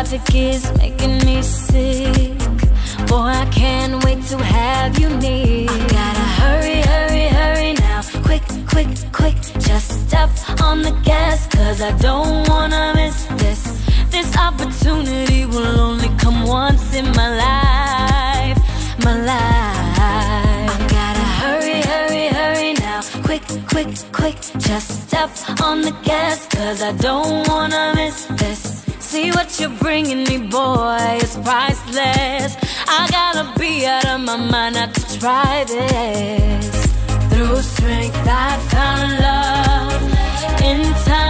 traffic is making me sick. Boy, I can't wait to have you near. I gotta hurry, hurry, hurry now. Quick, quick, quick. Just step on the gas, cause I don't wanna miss this. This opportunity will only come once in my life. My life. I gotta hurry, hurry, hurry now. Quick, quick, quick. Just step on the gas, cause I don't wanna miss this. See what you're bringing me, boy, it's priceless. I gotta be out of my mind not to try this. Through strength, I found love. In time,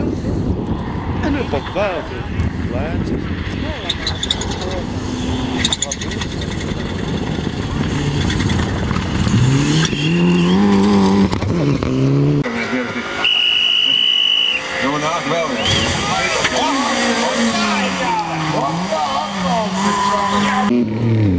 avião. É no Pogba, Mm-hmm.